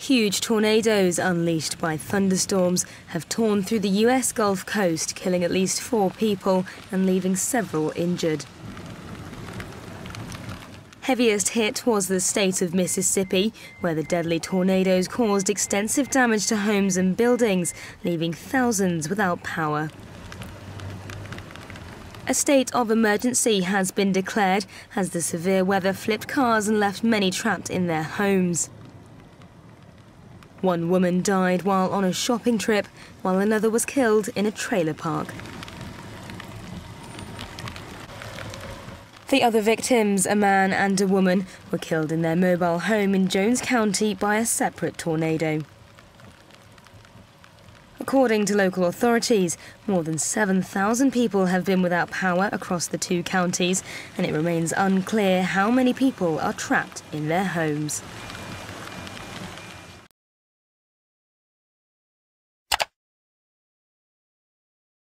Huge tornadoes unleashed by thunderstorms have torn through the US Gulf Coast, killing at least four people and leaving several injured. Heaviest hit was the state of Mississippi, where the deadly tornadoes caused extensive damage to homes and buildings, leaving thousands without power. A state of emergency has been declared as the severe weather flipped cars and left many trapped in their homes. One woman died while on a shopping trip, while another was killed in a trailer park. The other victims, a man and a woman, were killed in their mobile home in Jones County by a separate tornado. According to local authorities, more than 7,000 people have been without power across the two counties, and it remains unclear how many people are trapped in their homes.